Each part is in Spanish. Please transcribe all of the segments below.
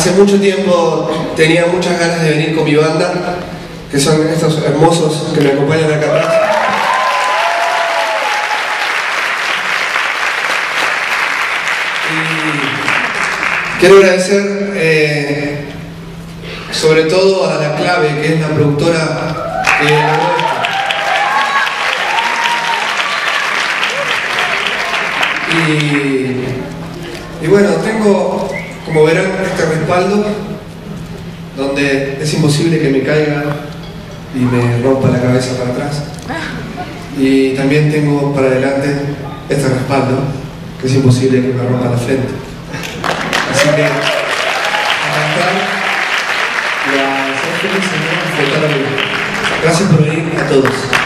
Hace mucho tiempo tenía muchas ganas de venir con mi banda, que son estos hermosos que me acompañan acá atrás. Y quiero agradecer eh, sobre todo a La Clave, que es la productora que esto. Y, y bueno, tengo, como verán, este respaldo donde es imposible que me caiga y me rompa la cabeza para atrás. Y también tengo para adelante este respaldo, que es imposible que me rompa la frente. Así que, a cantar y a ser felices. Gracias por venir a todos.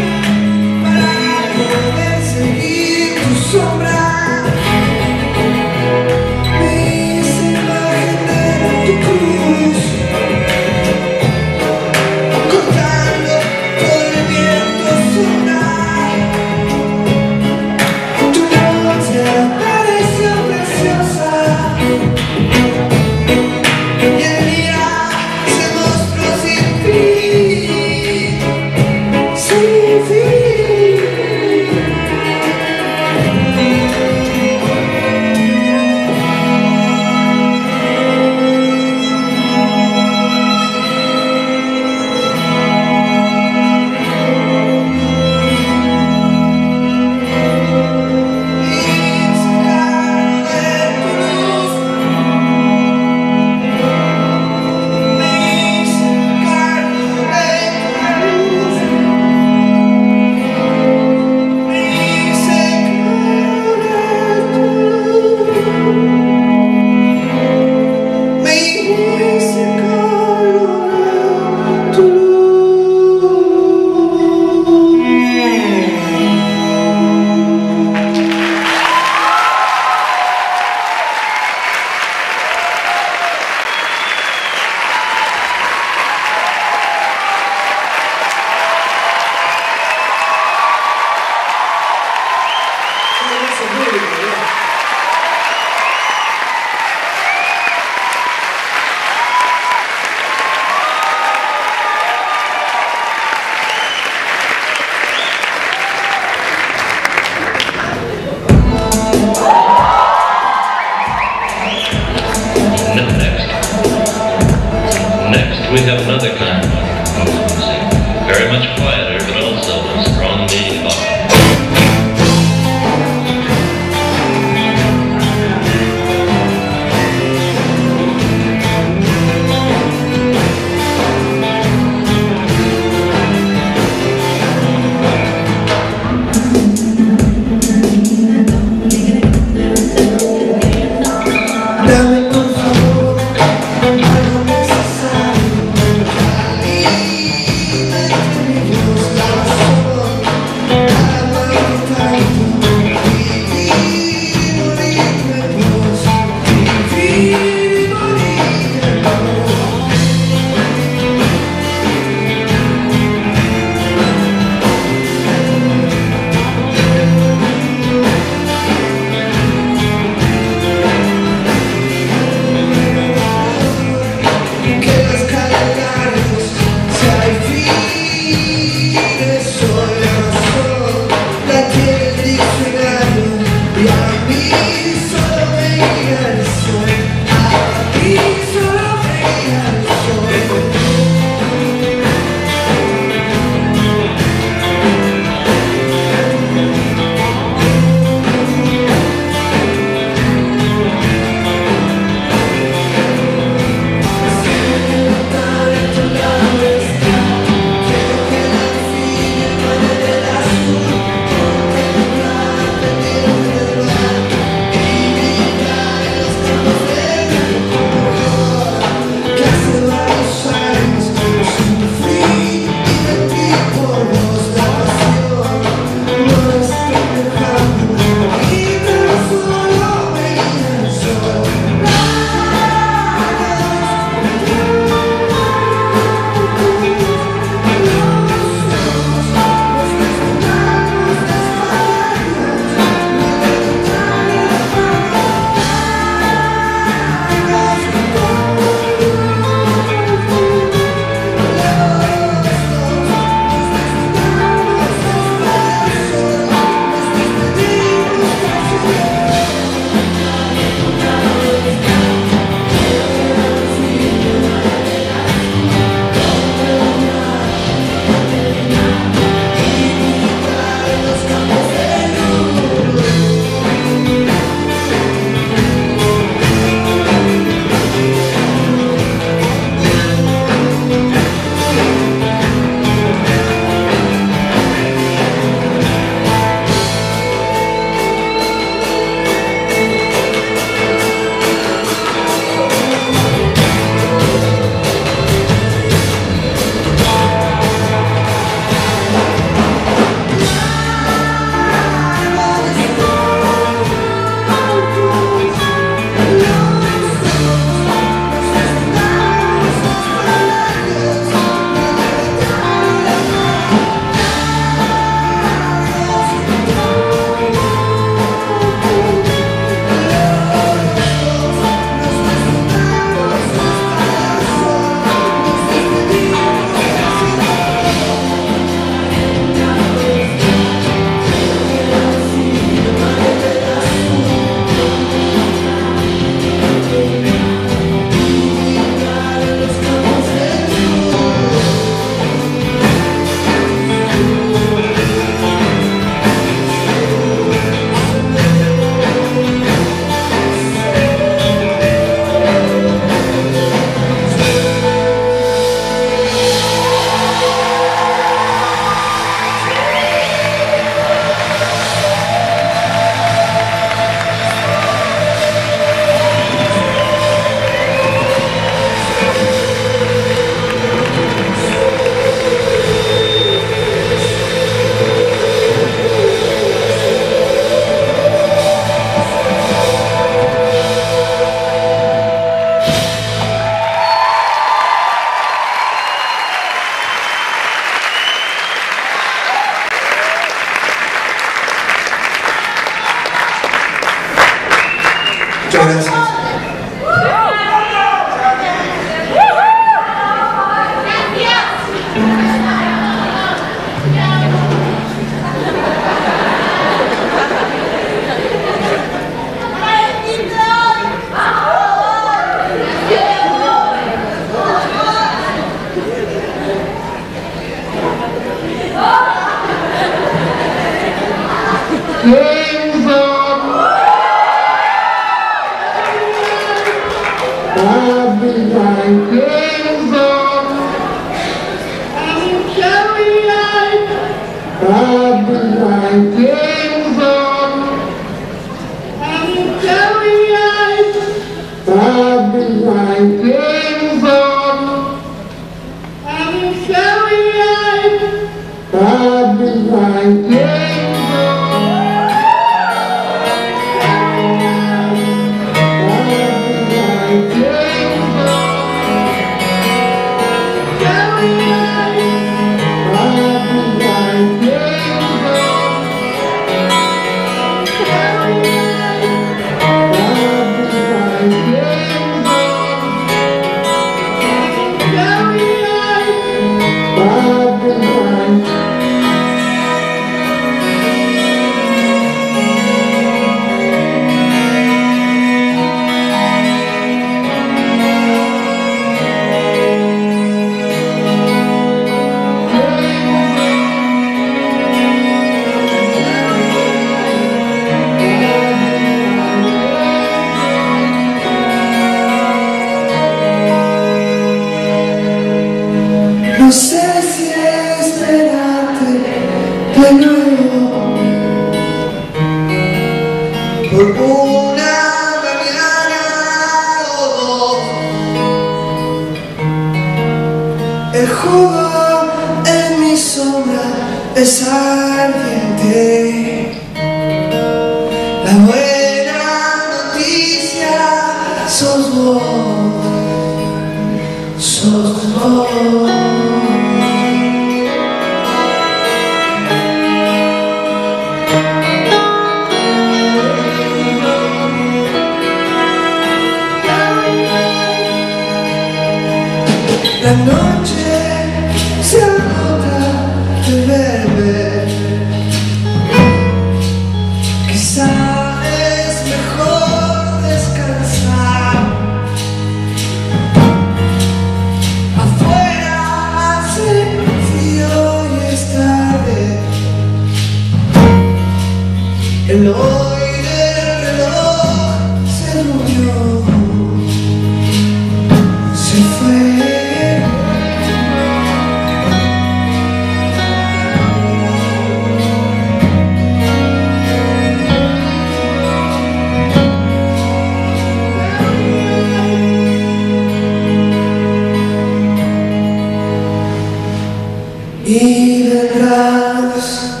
y vendrás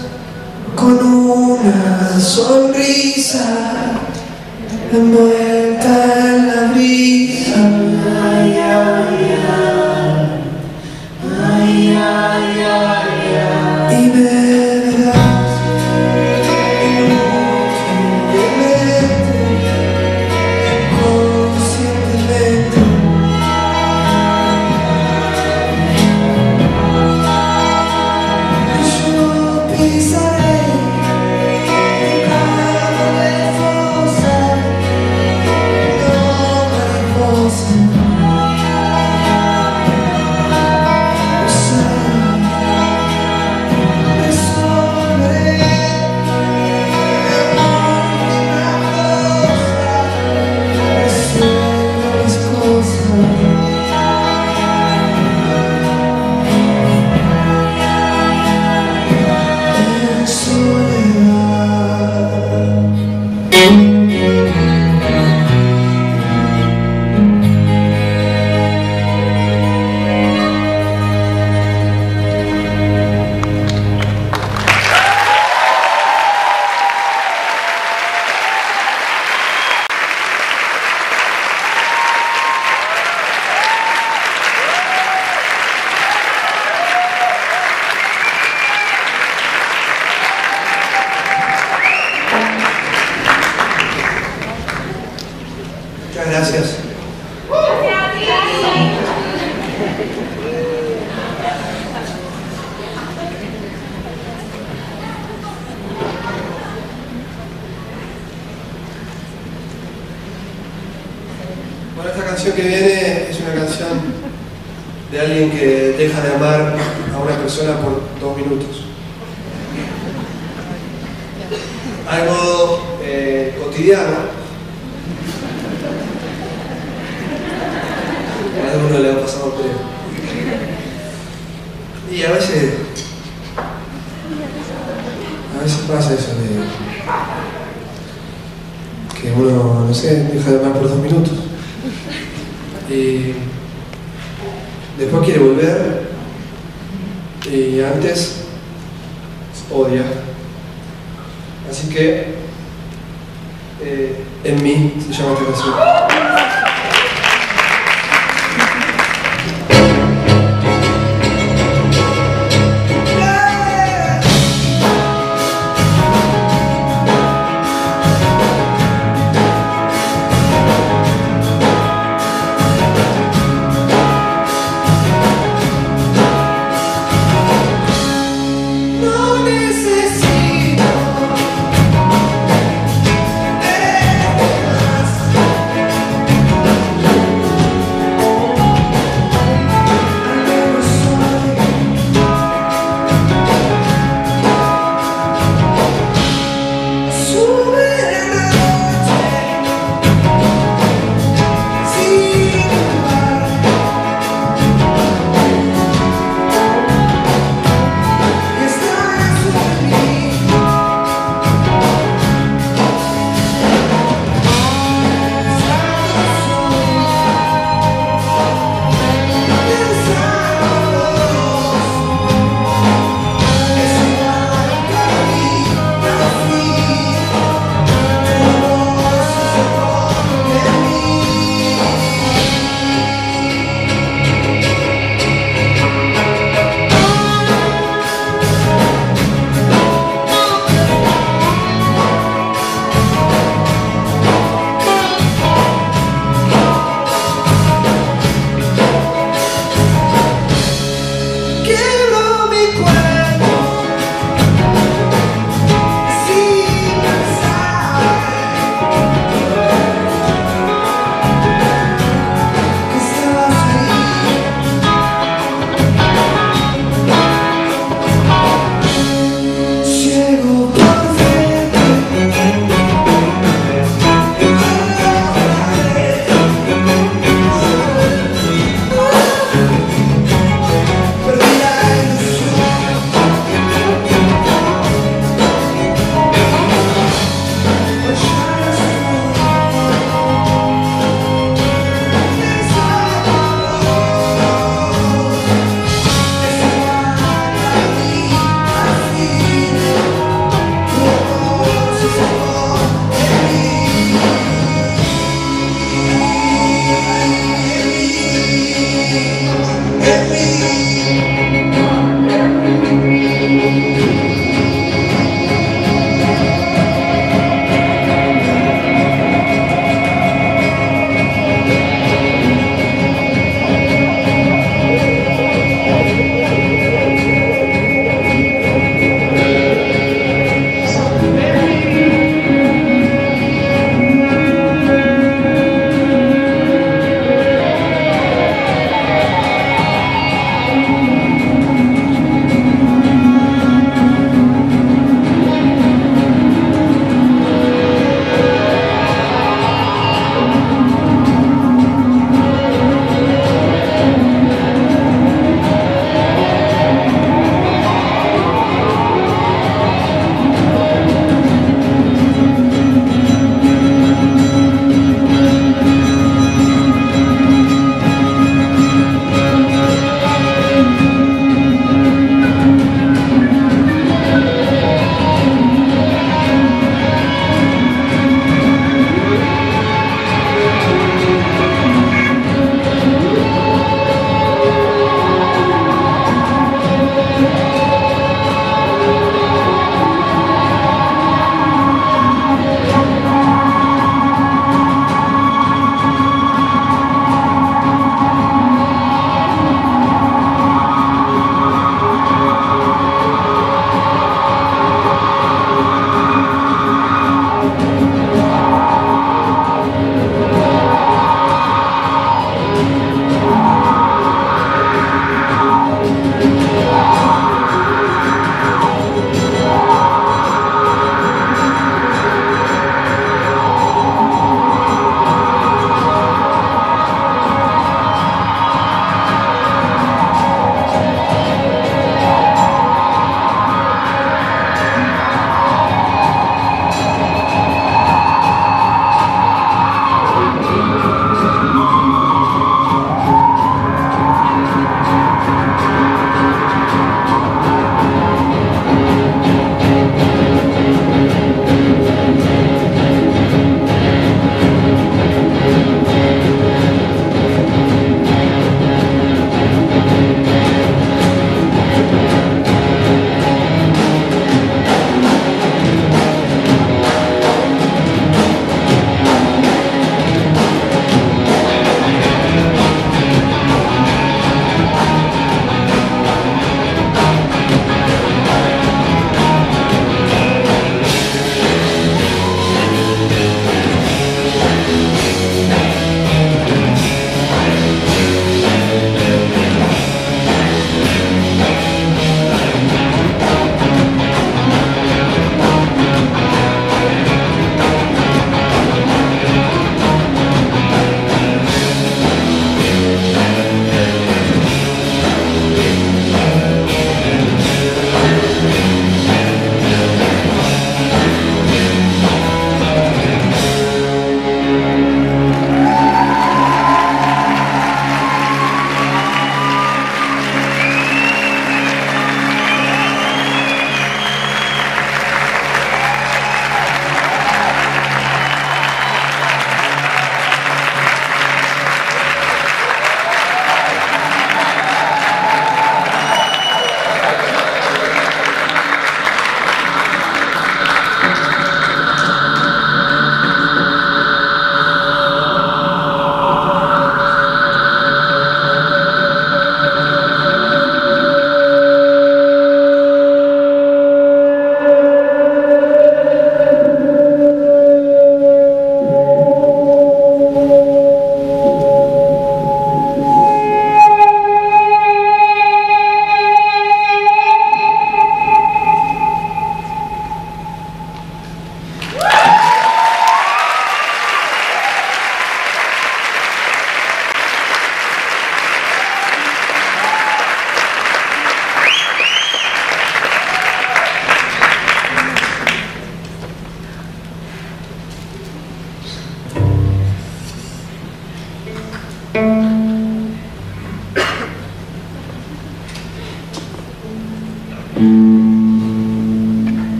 con una sonrisa envuelta en la brisa. Ay, ay, ay, ay, ay, ay.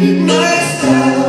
nuestra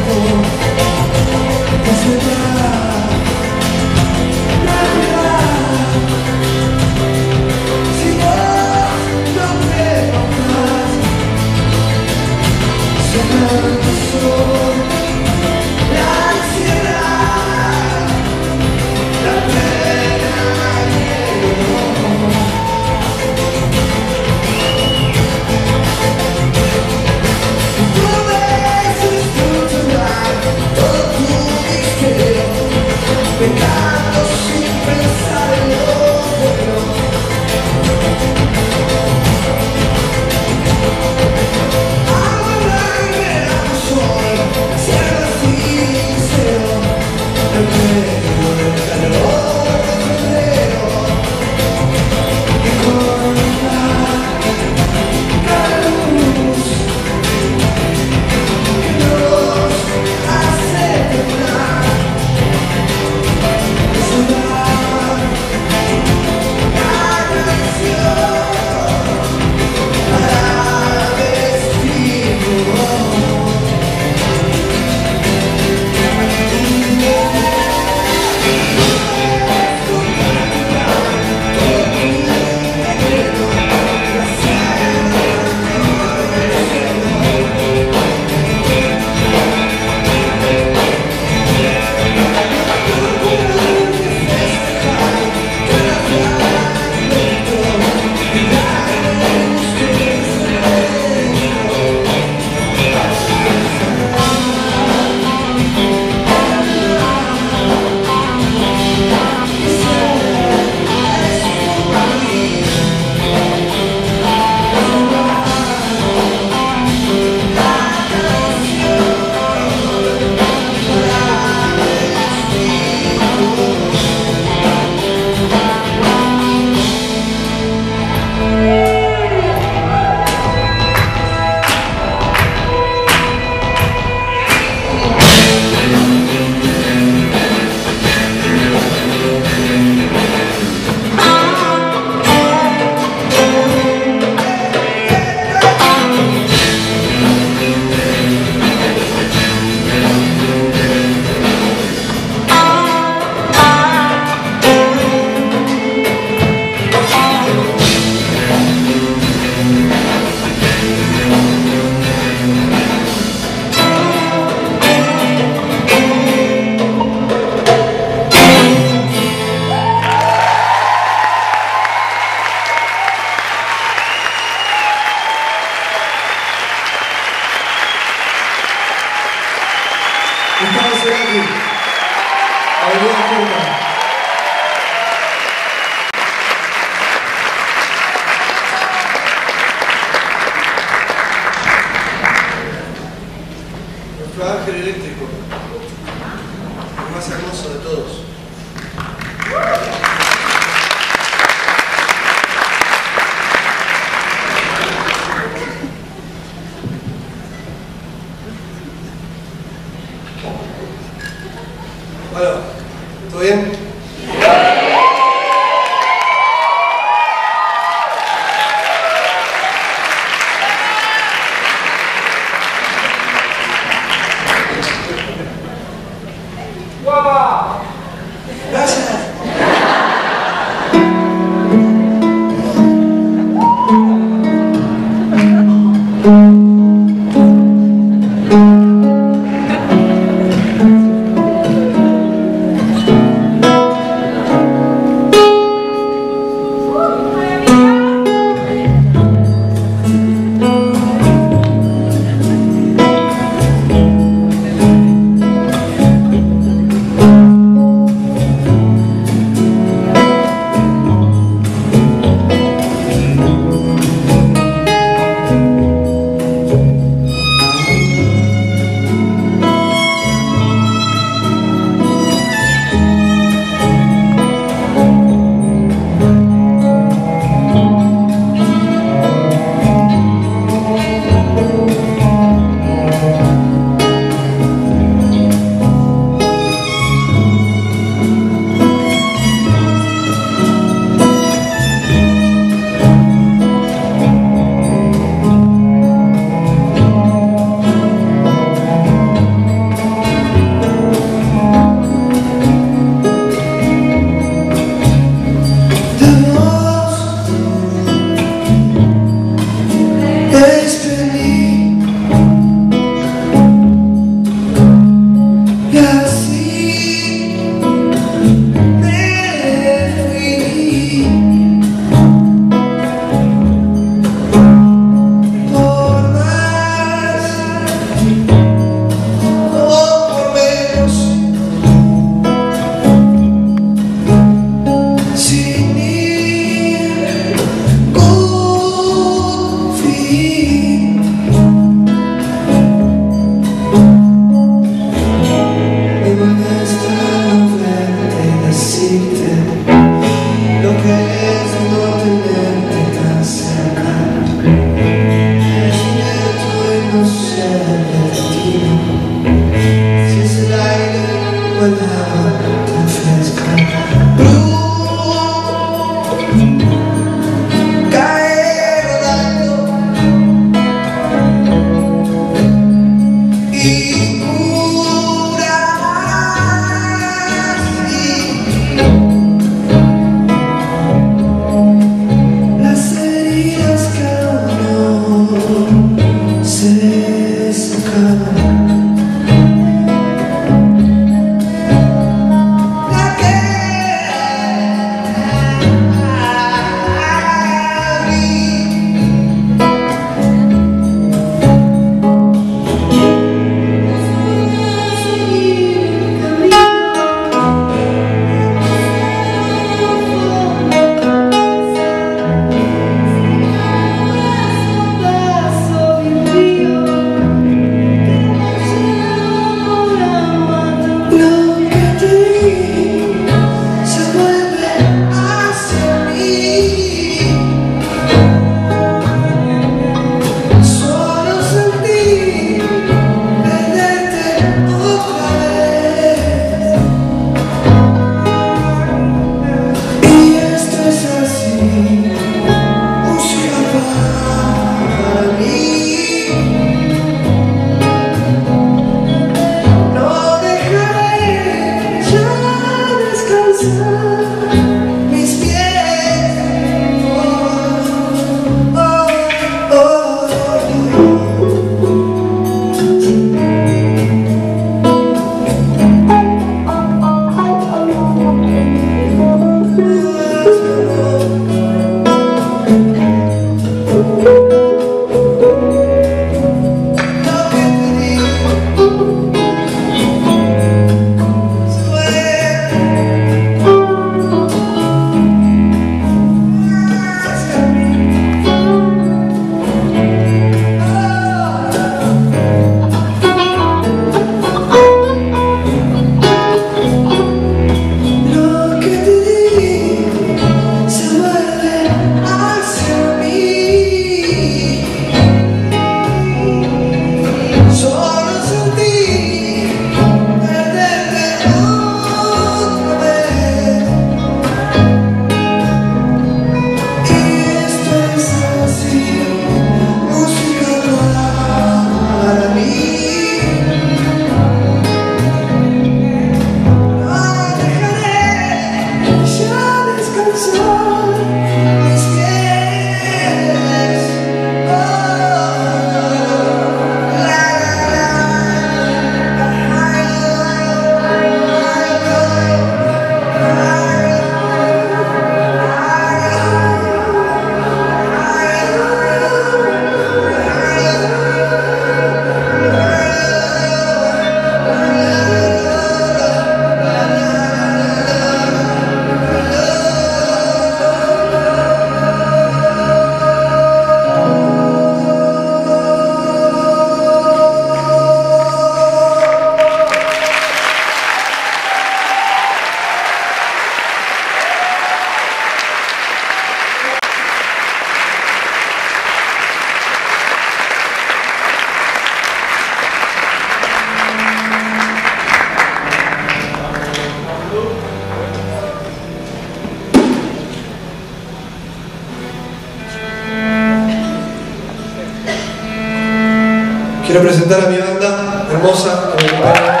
Quiero presentar a mi banda hermosa que me acompaña.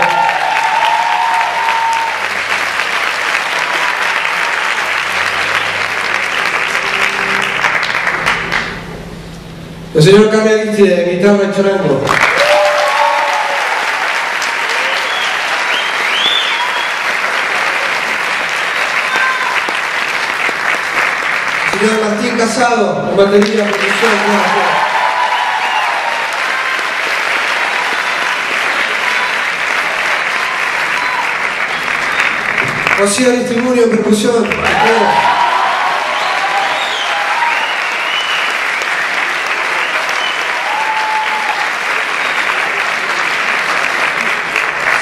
El señor Camel de guitarra y charango. El señor Martín Casado, en batería, José Aristimuño en percusión.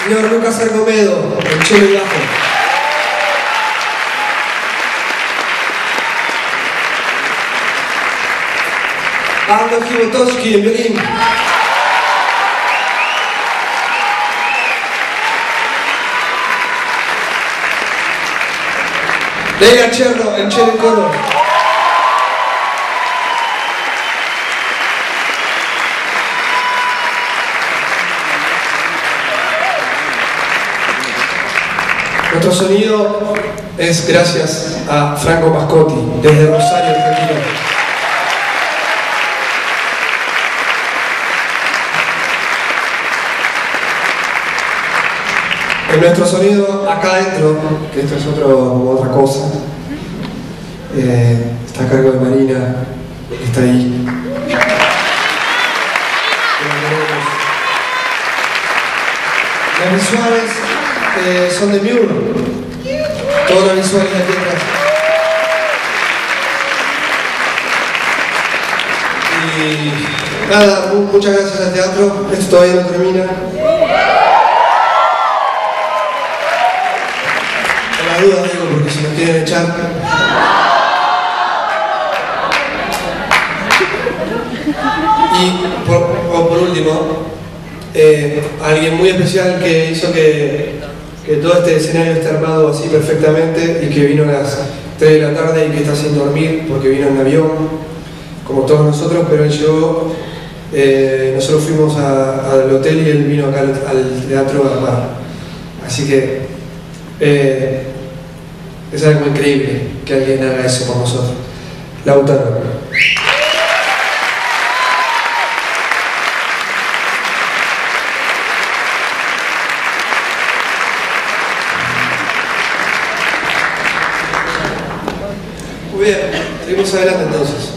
Señor Lucas Argomedo, el chelo y bajo. Pablo Kibotowski en violín. Lega Cerro, el Chelo Coro. Nuestro sonido es gracias a Franco Mascotti, desde Rosario, En nuestro sonido, acá adentro, que esto es otro, otra cosa, eh, está a cargo de Marina, está ahí. Las visuales eh, son de Mure. Todas las visuales de atrás. Y nada, mu- muchas gracias al teatro. Esto todavía no termina. Nos quieren echar. Y por, último, eh, alguien muy especial que hizo que, todo este escenario esté armado así perfectamente y que vino a las 3 de la tarde y que está sin dormir porque vino en avión, como todos nosotros, pero él llegó, eh, nosotros fuimos al hotel y él vino acá al, al teatro a armar. Así que eh, es algo increíble que alguien haga eso por nosotros. Lautaro. Muy bien, seguimos adelante entonces.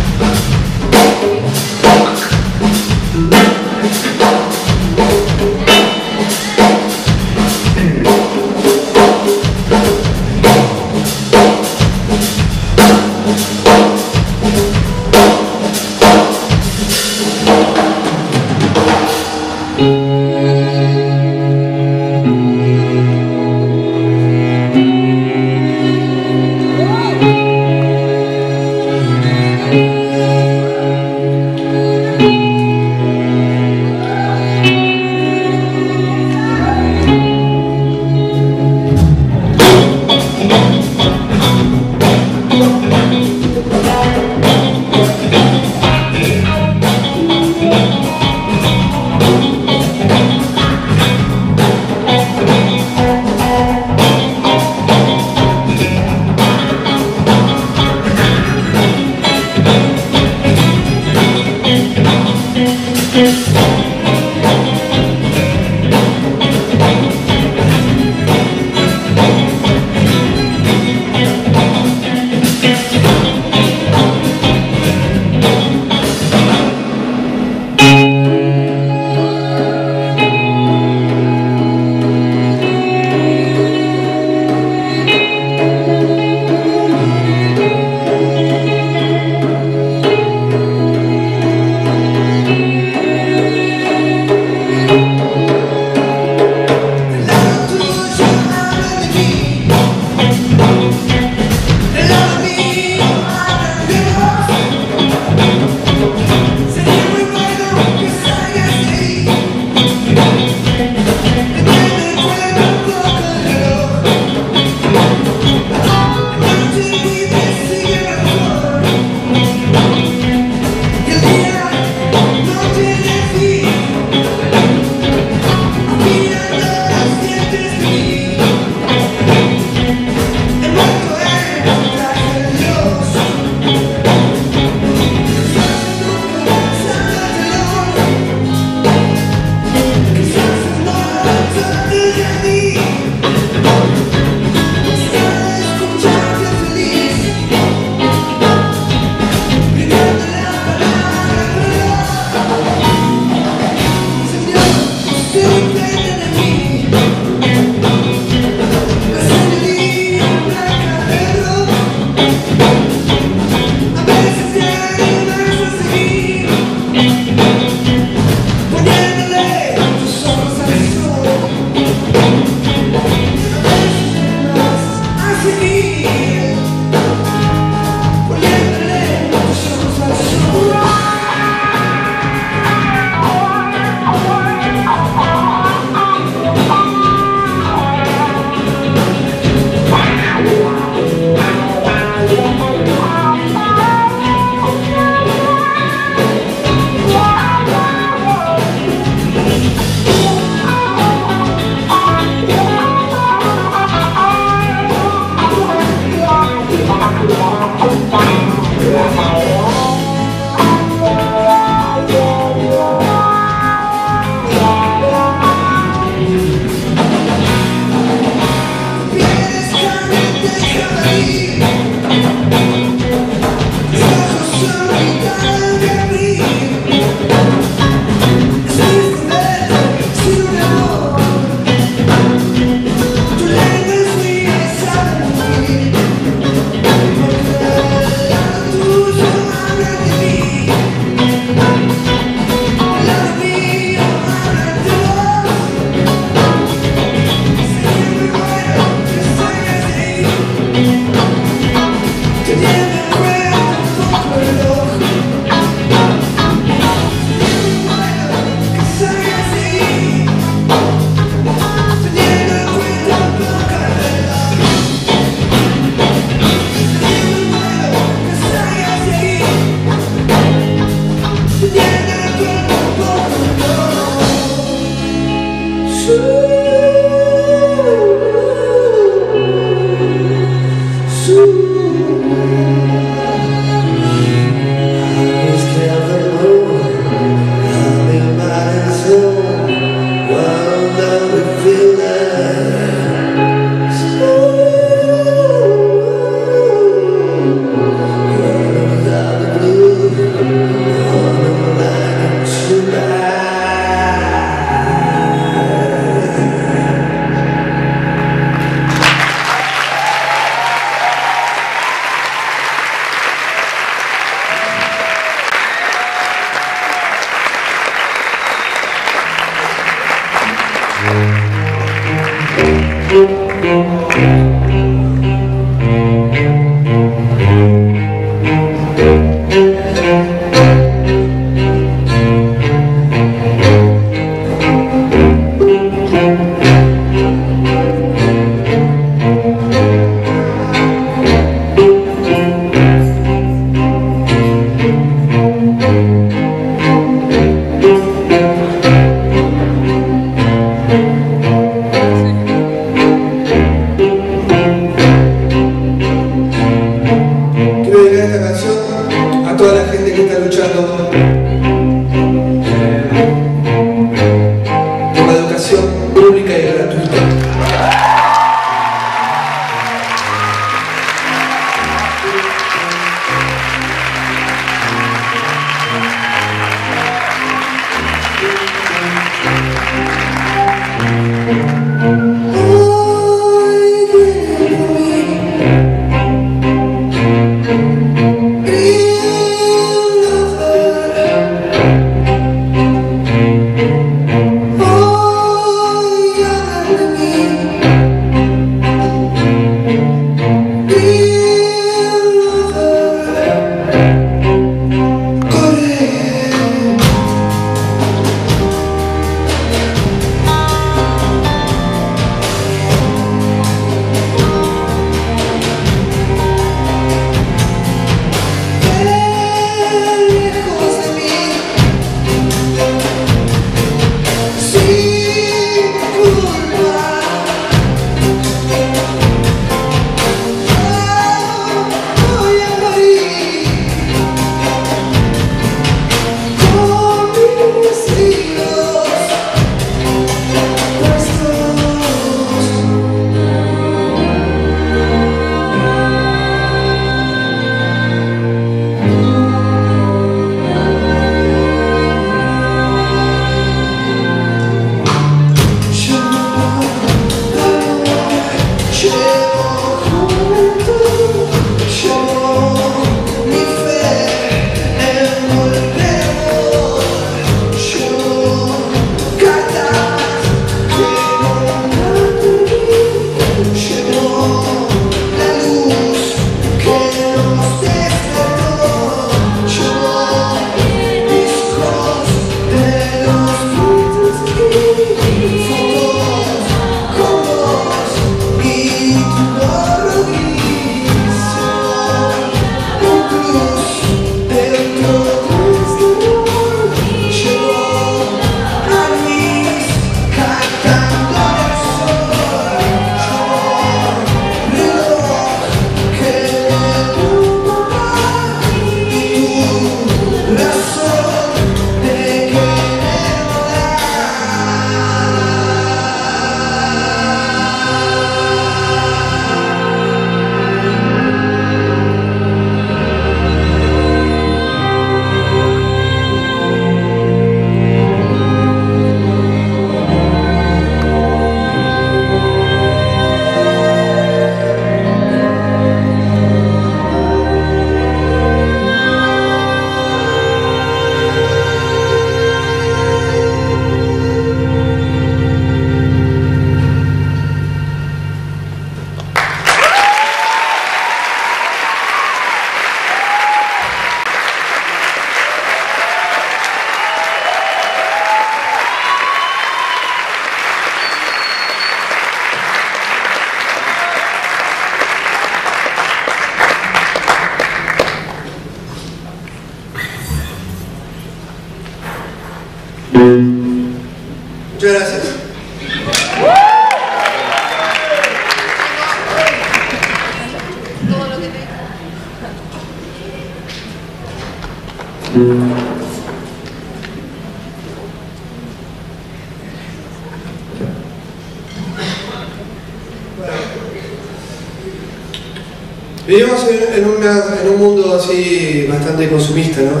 Consumista, ¿no?